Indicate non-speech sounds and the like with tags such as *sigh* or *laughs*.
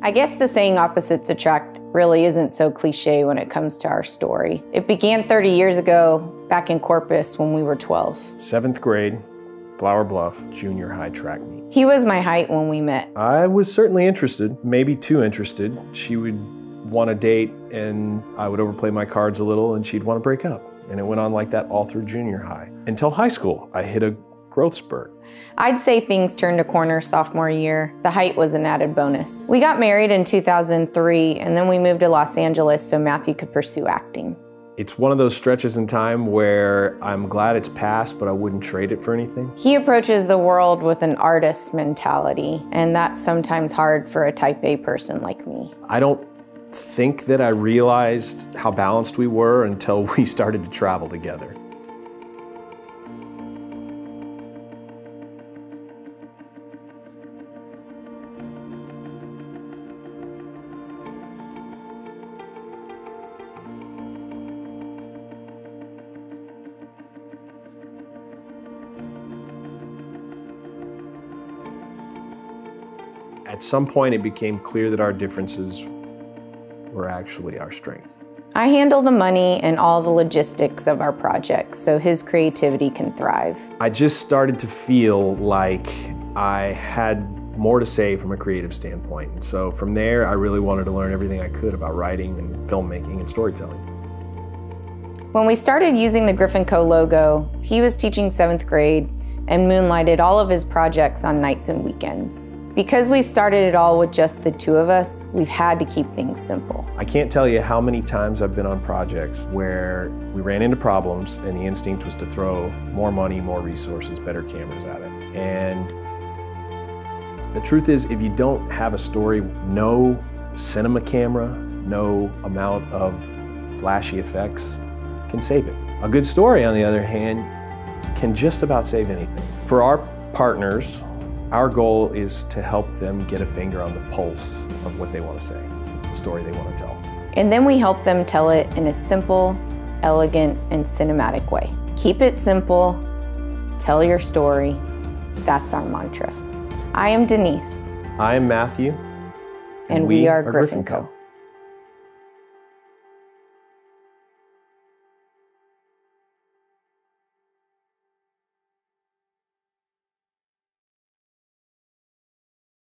I guess the saying opposites attract really isn't so cliche when it comes to our story. It began 30 years ago back in Corpus when we were 12. Seventh grade, Flour Bluff junior high track meet. He was my height when we met. I was certainly interested, maybe too interested. She would want a date and I would overplay my cards a little and she'd want to break up. And it went on like that all through junior high. Until high school, I hit a growth spurt. I'd say things turned a corner sophomore year. The height was an added bonus. We got married in 2003 and then we moved to Los Angeles so Matthew could pursue acting. It's one of those stretches in time where I'm glad it's past, but I wouldn't trade it for anything. He approaches the world with an artist mentality, and that's sometimes hard for a type A person like me. I don't think that I realized how balanced we were until *laughs* we started to travel together. At some point, it became clear that our differences were actually our strengths. I handle the money and all the logistics of our projects so his creativity can thrive. I just started to feel like I had more to say from a creative standpoint. And so from there, I really wanted to learn everything I could about writing and filmmaking and storytelling. When we started using the Griffyn Co. logo, he was teaching seventh grade and moonlighted all of his projects on nights and weekends. Because we've started it all with just the two of us, we've had to keep things simple. I can't tell you how many times I've been on projects where we ran into problems and the instinct was to throw more money, more resources, better cameras at it. And the truth is, if you don't have a story, no cinema camera, no amount of flashy effects can save it. A good story, on the other hand, can just about save anything. For our partners, our goal is to help them get a finger on the pulse of what they want to say, the story they want to tell. And then we help them tell it in a simple, elegant, and cinematic way. Keep it simple, tell your story. That's our mantra. I am Denise. I am Matthew. And, and we, we, are, Griffyn, Griffyn Co.